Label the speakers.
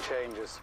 Speaker 1: changes.